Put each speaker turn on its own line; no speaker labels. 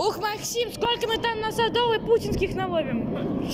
Ух, Максим, сколько мы там на Садовой путинских наловим?